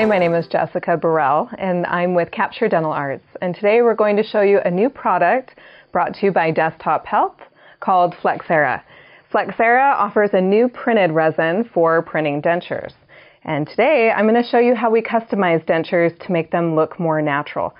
Hi, my name is Jessica Birrell, and I'm with Capture Dental Arts. And today we're going to show you a new product brought to you by Desktop Health called Flexcera. Flexcera offers a new printed resin for printing dentures. And today I'm going to show you how we customize dentures to make them look more natural.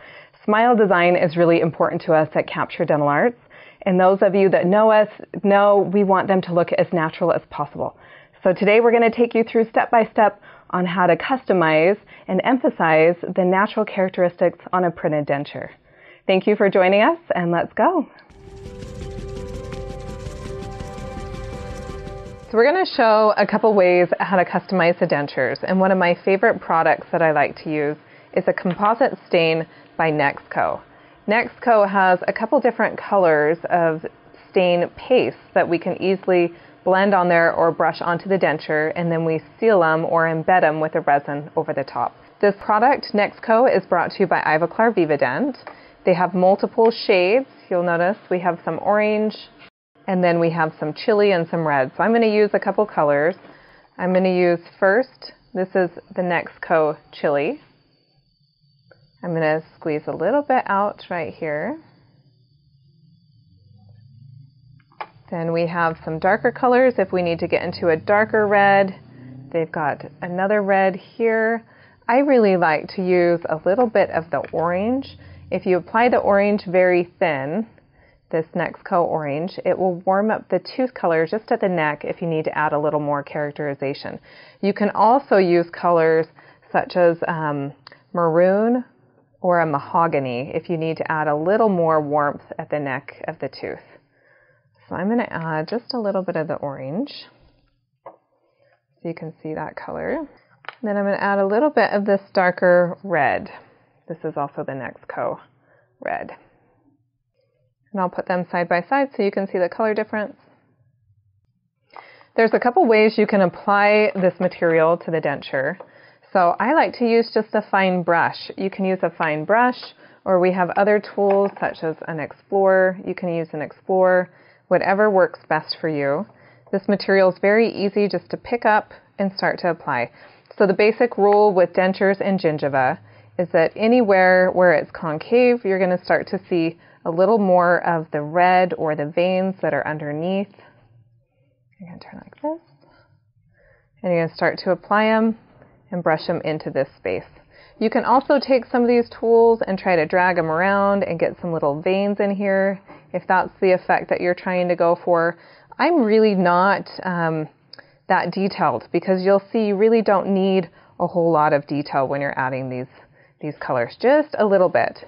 Smile design is really important to us at Capture Dental Arts. And those of you that know us know we want them to look as natural as possible. So today we're going to take you through step by step on how to customize and emphasize the natural characteristics on a printed denture. Thank you for joining us and let's go. So we're going to show a couple ways how to customize the dentures. And one of my favorite products that I like to use is a composite stain by Nexco. Nexco has a couple different colors of stain paste that we can easily blend on there or brush onto the denture, and then we seal them or embed them with a resin over the top. This product, Nexco, is brought to you by Ivoclar Vivadent. They have multiple shades. You'll notice we have some orange, and then we have some chili and some red. So I'm going to use a couple colors. I'm going to use first, this is the Nexco chili. I'm going to squeeze a little bit out right here. Then we have some darker colors if we need to get into a darker red. They've got another red here. I really like to use a little bit of the orange. If you apply the orange very thin, this Nexco orange, it will warm up the tooth color just at the neck if you need to add a little more characterization. You can also use colors such as um, maroon or a mahogany if you need to add a little more warmth at the neck of the tooth. So I'm going to add just a little bit of the orange so you can see that color. Then I'm going to add a little bit of this darker red. This is also the Nexco red. And I'll put them side by side so you can see the color difference. There's a couple ways you can apply this material to the denture. So I like to use just a fine brush. You can use a fine brush or we have other tools such as an explorer. You can use an explorer whatever works best for you. This material is very easy just to pick up and start to apply. So the basic rule with dentures and gingiva is that anywhere where it's concave, you're going to start to see a little more of the red or the veins that are underneath. You're going to turn like this. And you're going to start to apply them and brush them into this space. You can also take some of these tools and try to drag them around and get some little veins in here if that's the effect that you're trying to go for. I'm really not um, that detailed because you'll see you really don't need a whole lot of detail when you're adding these, these colors, just a little bit.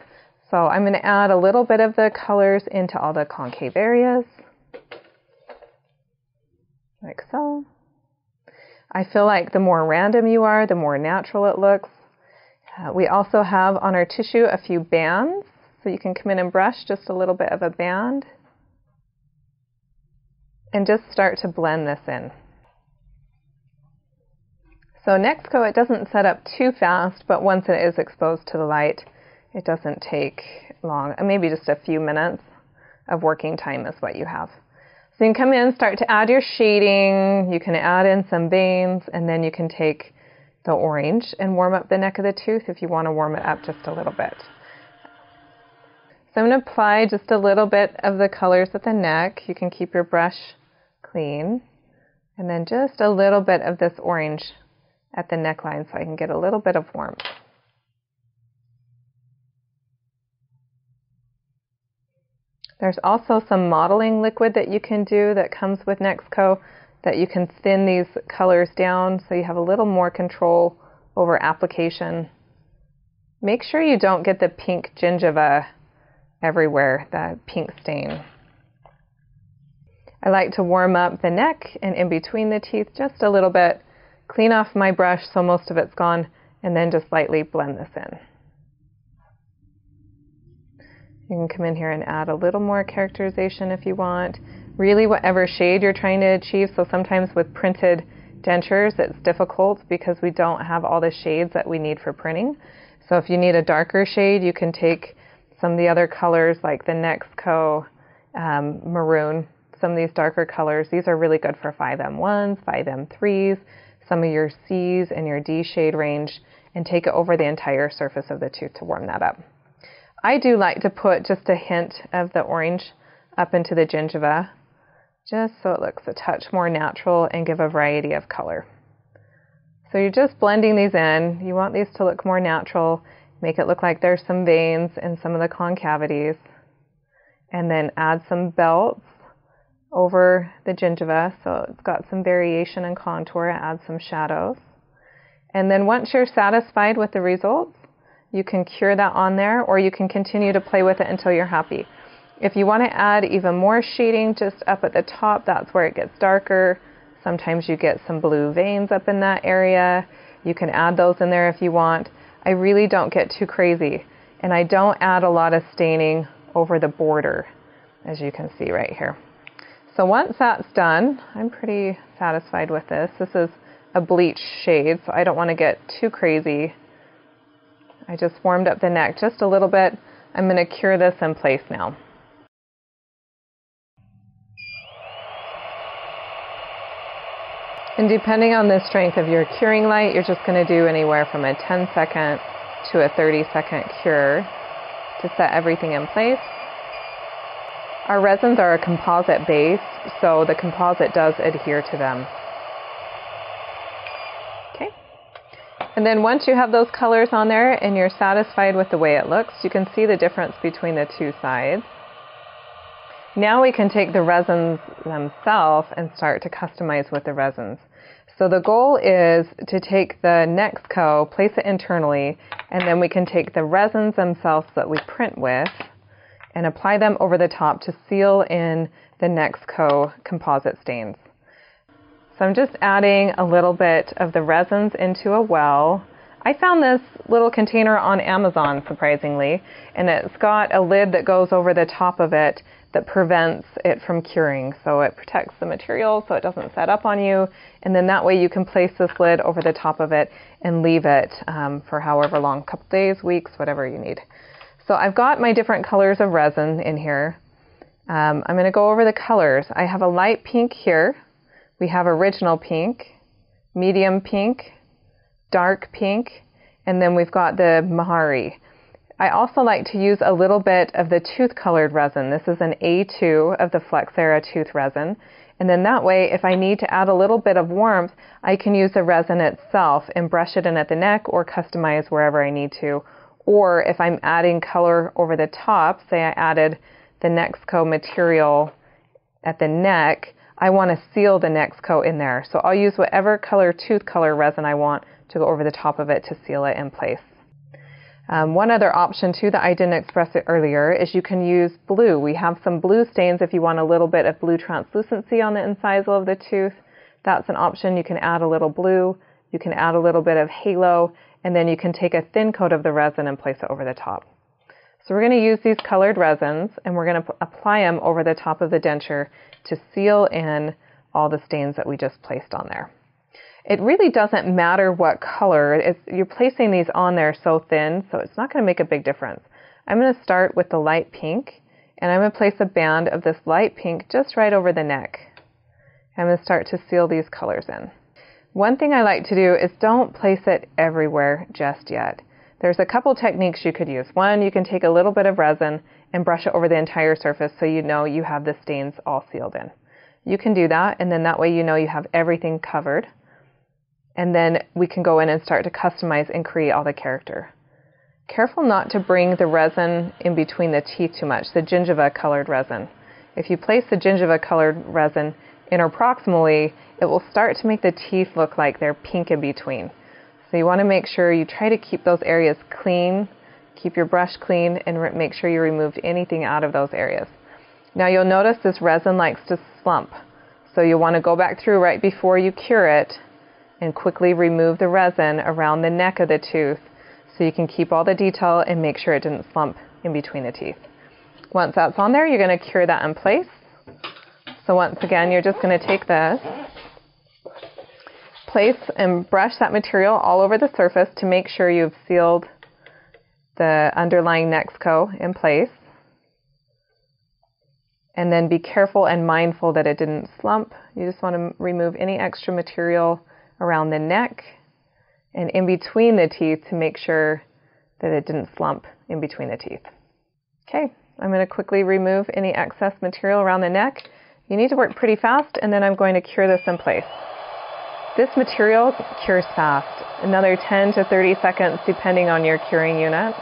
So I'm going to add a little bit of the colors into all the concave areas, like so. I feel like the more random you are, the more natural it looks. Uh, we also have on our tissue a few bands so you can come in and brush just a little bit of a band and just start to blend this in. So Nexco, it doesn't set up too fast, but once it is exposed to the light, it doesn't take long, maybe just a few minutes of working time is what you have. So you can come in, start to add your shading, you can add in some veins, and then you can take the orange and warm up the neck of the tooth if you want to warm it up just a little bit. So I'm going to apply just a little bit of the colors at the neck. You can keep your brush clean. And then just a little bit of this orange at the neckline so I can get a little bit of warmth. There's also some modeling liquid that you can do that comes with Nexco that you can thin these colors down so you have a little more control over application. Make sure you don't get the pink gingiva everywhere, that pink stain. I like to warm up the neck and in between the teeth just a little bit, clean off my brush so most of it's gone, and then just lightly blend this in. You can come in here and add a little more characterization if you want. Really, whatever shade you're trying to achieve. So sometimes with printed dentures, it's difficult because we don't have all the shades that we need for printing. So if you need a darker shade, you can take some of the other colors like the Nexco um, maroon, some of these darker colors, these are really good for 5M1s, 5M3s, some of your C's and your D shade range and take it over the entire surface of the tooth to warm that up. I do like to put just a hint of the orange up into the gingiva just so it looks a touch more natural and give a variety of color. So you're just blending these in. You want these to look more natural, make it look like there's some veins in some of the concavities, and then add some belts over the gingiva so it's got some variation and contour, add some shadows. And then once you're satisfied with the results, you can cure that on there or you can continue to play with it until you're happy. If you want to add even more shading just up at the top, that's where it gets darker. Sometimes you get some blue veins up in that area. You can add those in there if you want. I really don't get too crazy. And I don't add a lot of staining over the border, as you can see right here. So once that's done, I'm pretty satisfied with this. This is a bleach shade, so I don't want to get too crazy. I just warmed up the neck just a little bit. I'm going to cure this in place now. And depending on the strength of your curing light, you're just going to do anywhere from a 10 second to a 30 second cure to set everything in place. Our resins are a composite base, so the composite does adhere to them. Okay. And then once you have those colors on there and you're satisfied with the way it looks, you can see the difference between the two sides. Now we can take the resins themselves and start to customize with the resins. So the goal is to take the Nexco, place it internally, and then we can take the resins themselves that we print with and apply them over the top to seal in the Nexco composite stains. So I'm just adding a little bit of the resins into a well. I found this little container on Amazon, surprisingly, and it's got a lid that goes over the top of it that prevents it from curing. So it protects the material so it doesn't set up on you. And then that way you can place this lid over the top of it and leave it um, for however long, couple days, weeks, whatever you need. So I've got my different colors of resin in here. Um, I'm going to go over the colors. I have a light pink here. We have original pink, medium pink, dark pink, and then we've got the Mahari. I also like to use a little bit of the tooth colored resin. This is an A2 of the Flexcera tooth resin. And then that way, if I need to add a little bit of warmth, I can use the resin itself and brush it in at the neck or customize wherever I need to. Or if I'm adding color over the top, say I added the Nexco material at the neck, I want to seal the Nexco in there. So I'll use whatever color tooth color resin I want to go over the top of it to seal it in place. Um, one other option too that I didn't express it earlier is you can use blue. We have some blue stains if you want a little bit of blue translucency on the incisal of the tooth. That's an option. You can add a little blue. You can add a little bit of halo, and then you can take a thin coat of the resin and place it over the top. So we're going to use these colored resins and we're going to apply them over the top of the denture to seal in all the stains that we just placed on there. It really doesn't matter what color. It's, you're placing these on there so thin, so it's not going to make a big difference. I'm going to start with the light pink, and I'm going to place a band of this light pink just right over the neck. I'm going to start to seal these colors in. One thing I like to do is don't place it everywhere just yet. There's a couple techniques you could use. One, you can take a little bit of resin and brush it over the entire surface so you know you have the stains all sealed in. You can do that, and then that way you know you have everything covered and then we can go in and start to customize and create all the character. Careful not to bring the resin in between the teeth too much, the gingiva colored resin. If you place the gingiva colored resin interproximally, it will start to make the teeth look like they're pink in between. So you want to make sure you try to keep those areas clean, keep your brush clean, and re- make sure you removed anything out of those areas. Now you'll notice this resin likes to slump. So you'll want to go back through right before you cure it and quickly remove the resin around the neck of the tooth so you can keep all the detail and make sure it didn't slump in between the teeth. Once that's on there, you're going to cure that in place. So once again, you're just going to take this, place and brush that material all over the surface to make sure you've sealed the underlying Nexco in place. And then be careful and mindful that it didn't slump. You just want to remove any extra material around the neck and in between the teeth to make sure that it didn't slump in between the teeth. Okay, I'm going to quickly remove any excess material around the neck. You need to work pretty fast and then I'm going to cure this in place. This material cures fast, another 10 to 30 seconds depending on your curing unit.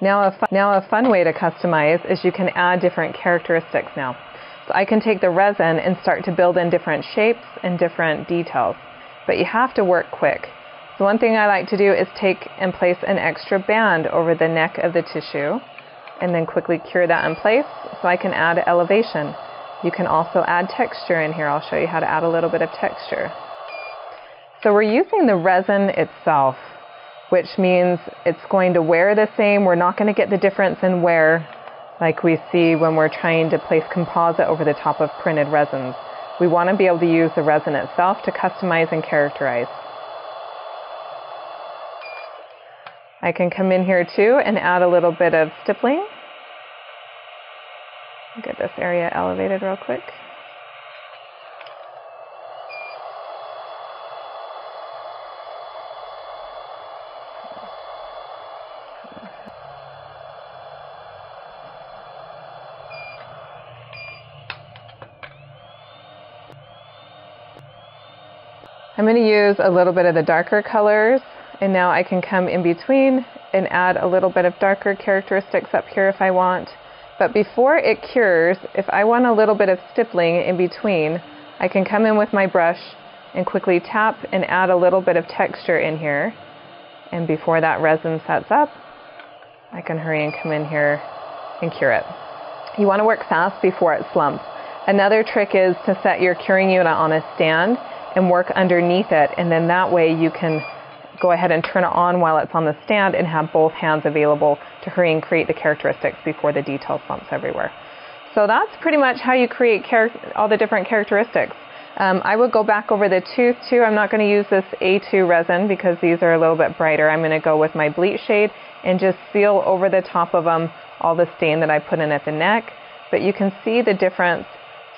Now a, now a fun way to customize is you can add different characteristics now. I can take the resin and start to build in different shapes and different details. But you have to work quick. So one thing I like to do is take and place an extra band over the neck of the tissue and then quickly cure that in place so I can add elevation. You can also add texture in here. I'll show you how to add a little bit of texture. So we're using the resin itself, which means it's going to wear the same. We're not going to get the difference in wear like we see when we're trying to place composite over the top of printed resins. We want to be able to use the resin itself to customize and characterize. I can come in here too and add a little bit of stippling. Get this area elevated real quick. I'm going to use a little bit of the darker colors and now I can come in between and add a little bit of darker characteristics up here if I want. But before it cures, if I want a little bit of stippling in between, I can come in with my brush and quickly tap and add a little bit of texture in here. And before that resin sets up, I can hurry and come in here and cure it. You want to work fast before it slumps. Another trick is to set your curing unit on a stand and work underneath it, and then that way you can go ahead and turn it on while it's on the stand and have both hands available to hurry and create the characteristics before the detail slumps everywhere. So that's pretty much how you create char- all the different characteristics. Um, I would go back over the tooth too. I'm not going to use this A2 resin because these are a little bit brighter. I'm going to go with my bleach shade and just seal over the top of them all the stain that I put in at the neck. But you can see the difference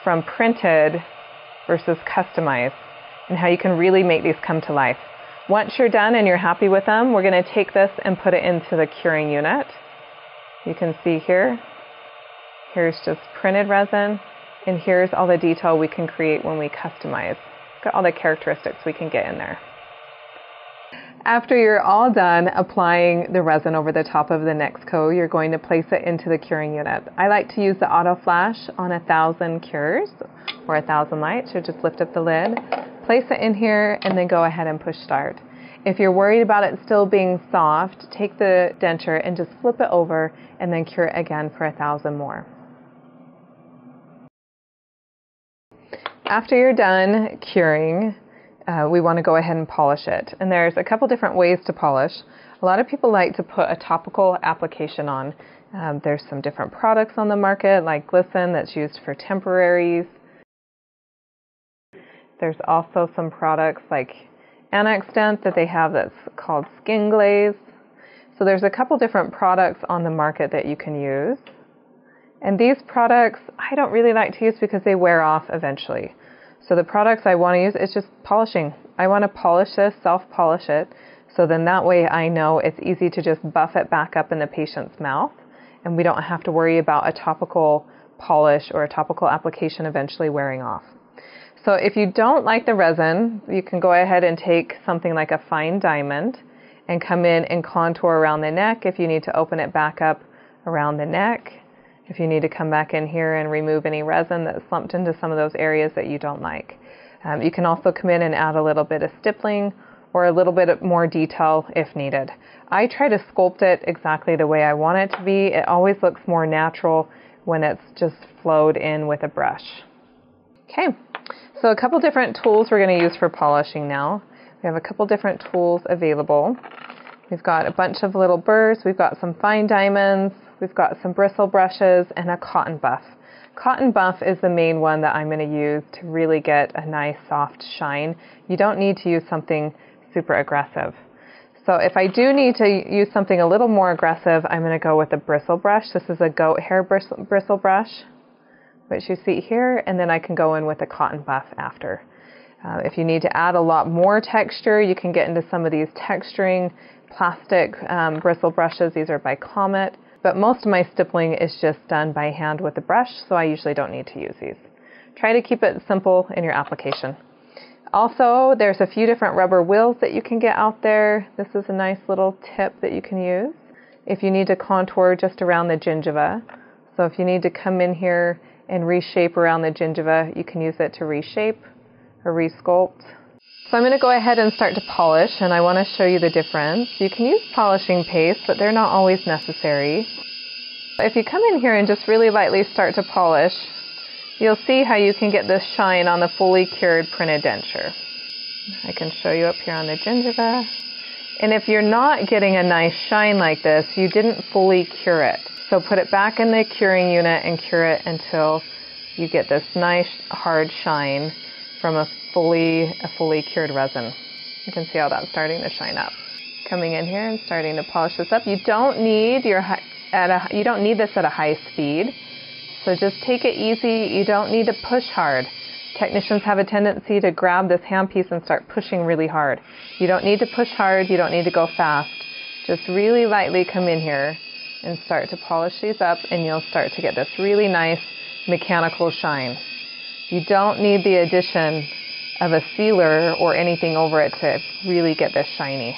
from printed versus customized and how you can really make these come to life. Once you're done and you're happy with them, we're going to take this and put it into the curing unit. You can see here, here's just printed resin, and here's all the detail we can create when we customize. At all the characteristics we can get in there. After you're all done applying the resin over the top of the next coat, you're going to place it into the curing unit. I like to use the auto flash on a thousand cures or a thousand lights, so just lift up the lid, place it in here, and then go ahead and push start. If you're worried about it still being soft, take the denture and just flip it over and then cure it again for a thousand more. After you're done curing, uh, we want to go ahead and polish it. And there's a couple different ways to polish. A lot of people like to put a topical application on. Um, there's some different products on the market, like Glisten, that's used for temporaries. There's also some products like Anaxdent that they have that's called Skin Glaze. So there's a couple different products on the market that you can use. And these products I don't really like to use because they wear off eventually. So the products I want to use is just polishing. I want to polish this, self polish it, so then that way I know it's easy to just buff it back up in the patient's mouth and we don't have to worry about a topical polish or a topical application eventually wearing off. So if you don't like the resin, you can go ahead and take something like a fine diamond and come in and contour around the neck if you need to open it back up around the neck if you need to come back in here and remove any resin that's slumped into some of those areas that you don't like. Um, you can also come in and add a little bit of stippling or a little bit more detail if needed. I try to sculpt it exactly the way I want it to be. It always looks more natural when it's just flowed in with a brush. Okay, so a couple different tools we're going to use for polishing now. We have a couple different tools available. We've got a bunch of little burrs, we've got some fine diamonds, We've got some bristle brushes and a cotton buff. Cotton buff is the main one that I'm going to use to really get a nice soft shine. You don't need to use something super aggressive. So if I do need to use something a little more aggressive, I'm going to go with a bristle brush. This is a goat hair bristle, bristle brush, which you see here, and then I can go in with a cotton buff after. Uh, if you need to add a lot more texture, you can get into some of these texturing plastic um, bristle brushes. These are by Komet, but most of my stippling is just done by hand with a brush, so I usually don't need to use these. Try to keep it simple in your application. Also, there's a few different rubber wheels that you can get out there. This is a nice little tip that you can use if you need to contour just around the gingiva. So if you need to come in here and reshape around the gingiva, you can use it to reshape or resculpt. So I'm going to go ahead and start to polish and I want to show you the difference. You can use polishing paste, but they're not always necessary. If you come in here and just really lightly start to polish, you'll see how you can get this shine on the fully cured printed denture. I can show you up here on the gingiva. And if you're not getting a nice shine like this, you didn't fully cure it. So put it back in the curing unit and cure it until you get this nice hard shine from a fully, a fully cured resin. You can see how that's starting to shine up. Coming in here and starting to polish this up. You don't need your at a, you don't need this at a high speed. So just take it easy. You don't need to push hard. Technicians have a tendency to grab this handpiece and start pushing really hard. You don't need to push hard. You don't need to go fast. Just really lightly come in here and start to polish these up and you'll start to get this really nice mechanical shine. You don't need the addition of a sealer or anything over it to really get this shiny.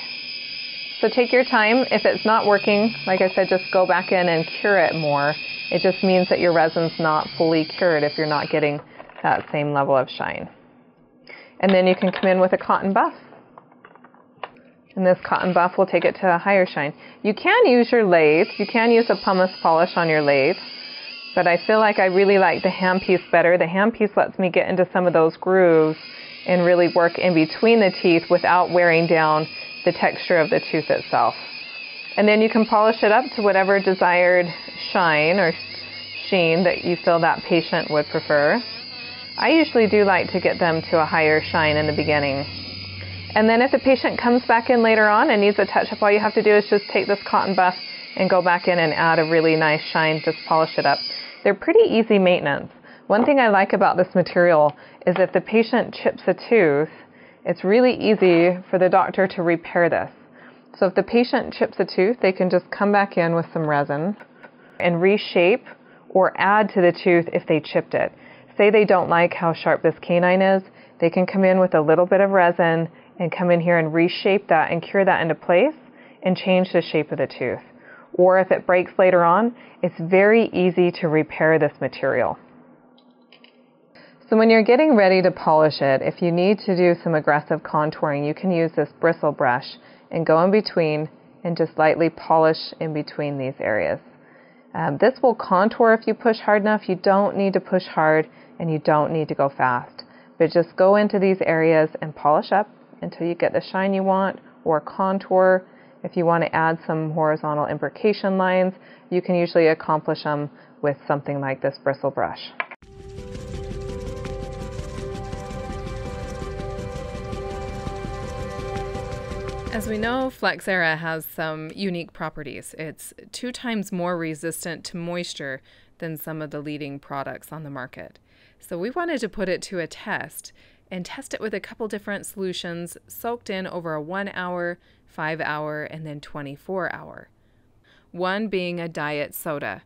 So take your time. If it's not working, like I said, just go back in and cure it more it just means that your resin's not fully cured if you're not getting that same level of shine. And then you can come in with a cotton buff. And this cotton buff will take it to a higher shine. You can use your lathe. You can use a pumice polish on your lathe. But I feel like I really like the handpiece better. The handpiece lets me get into some of those grooves and really work in between the teeth without wearing down the texture of the tooth itself. And then you can polish it up to whatever desired shine or sheen that you feel that patient would prefer. I usually do like to get them to a higher shine in the beginning. And then if the patient comes back in later on and needs a touch up, all you have to do is just take this cotton buff and go back in and add a really nice shine, just polish it up. They're pretty easy maintenance. One thing I like about this material is if the patient chips a tooth, it's really easy for the doctor to repair this. So if the patient chips a tooth, they can just come back in with some resin and reshape or add to the tooth if they chipped it. Say they don't like how sharp this canine is, they can come in with a little bit of resin and come in here and reshape that and cure that into place and change the shape of the tooth. Or if it breaks later on, it's very easy to repair this material. So when you're getting ready to polish it, if you need to do some aggressive contouring, you can use this bristle brush and go in between and just lightly polish in between these areas. Um, this will contour if you push hard enough. You don't need to push hard and you don't need to go fast. But just go into these areas and polish up until you get the shine you want or contour. If you want to add some horizontal imbrication lines, you can usually accomplish them with something like this bristle brush. As we know, Flexcera has some unique properties. It's two times more resistant to moisture than some of the leading products on the market. So we wanted to put it to a test and test it with a couple different solutions soaked in over a one hour, five hour, and then 24 hour. One being a diet soda.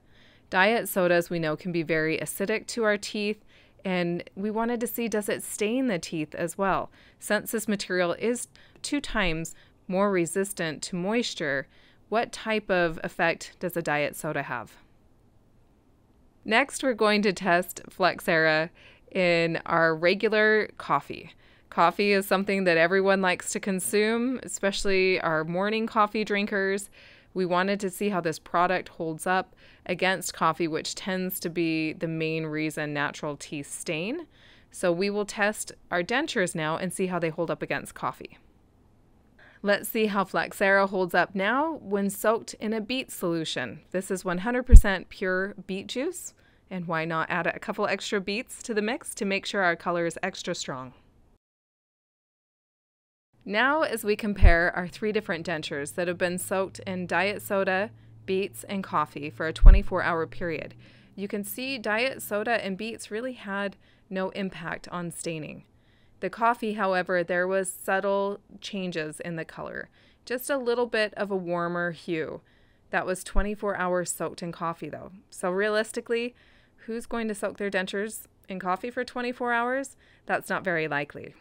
Diet sodas we know can be very acidic to our teeth and we wanted to see does it stain the teeth as well. Since this material is two times more resistant to moisture, what type of effect does a diet soda have? Next, we're going to test Flexcera in our regular coffee. Coffee is something that everyone likes to consume, especially our morning coffee drinkers. We wanted to see how this product holds up against coffee, which tends to be the main reason natural teeth stain. So we will test our dentures now and see how they hold up against coffee. Let's see how Flexcera holds up now when soaked in a beet solution. This is 100% pure beet juice, and why not add a couple extra beets to the mix to make sure our color is extra strong. Now, as we compare our three different dentures that have been soaked in diet soda, beets, and coffee for a 24 hour period, you can see diet soda and beets really had no impact on staining. The coffee, however, there was subtle changes in the color, just a little bit of a warmer hue. That was 24 hours soaked in coffee, though. So realistically, who's going to soak their dentures in coffee for 24 hours? That's not very likely.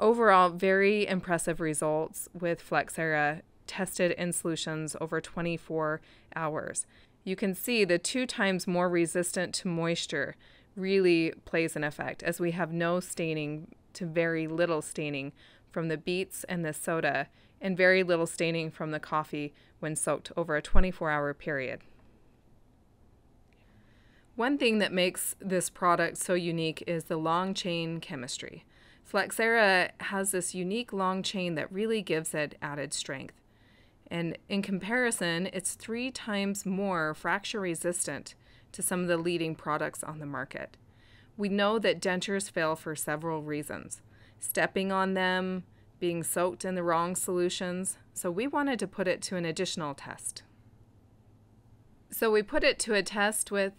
Overall, very impressive results with Flexcera tested in solutions over 24 hours. You can see the two times more resistant to moisture really plays an effect as we have no staining to very little staining from the beets and the soda and very little staining from the coffee when soaked over a 24 hour period. One thing that makes this product so unique is the long chain chemistry. Flexcera has this unique long chain that really gives it added strength. And in comparison, it's three times more fracture resistant to some of the leading products on the market. We know that dentures fail for several reasons stepping on them, being soaked in the wrong solutions, so we wanted to put it to an additional test. So we put it to a test with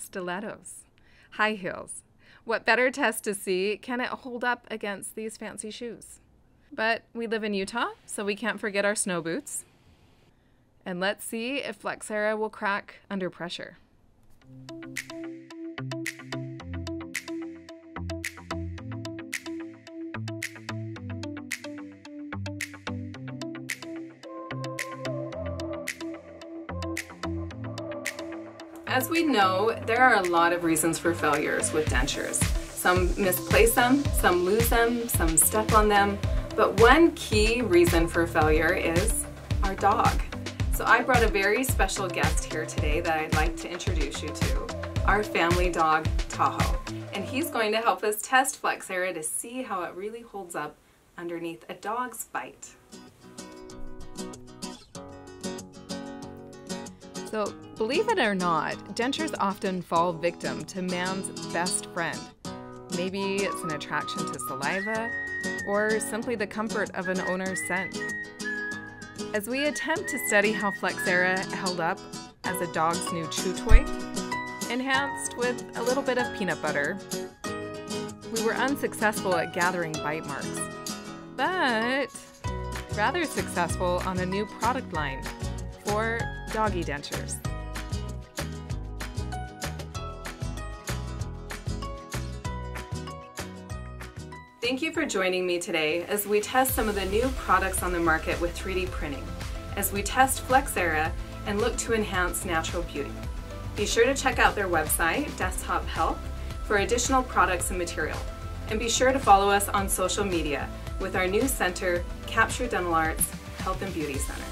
stilettos, high heels. What better test to see can it hold up against these fancy shoes? But we live in Utah, so we can't forget our snow boots. And let's see if Flexcera will crack under pressure. As we know, there are a lot of reasons for failures with dentures. Some misplace them, some lose them, some step on them, but one key reason for failure is our dog. So I brought a very special guest here today that I'd like to introduce you to, our family dog, Tahoe. And he's going to help us test Flexcera to see how it really holds up underneath a dog's bite. So, believe it or not, dentures often fall victim to man's best friend. Maybe it's an attraction to saliva, or simply the comfort of an owner's scent. As we attempt to study how Flexcera held up as a dog's new chew toy, enhanced with a little bit of peanut butter, we were unsuccessful at gathering bite marks, but rather successful on a new product line for doggy dentures. Thank you for joining me today as we test some of the new products on the market with 3D printing, as we test Flexcera and look to enhance natural beauty. Be sure to check out their website, Desktop Health, for additional products and material. And be sure to follow us on social media with our new center, Capture Dental Arts Health and Beauty Center.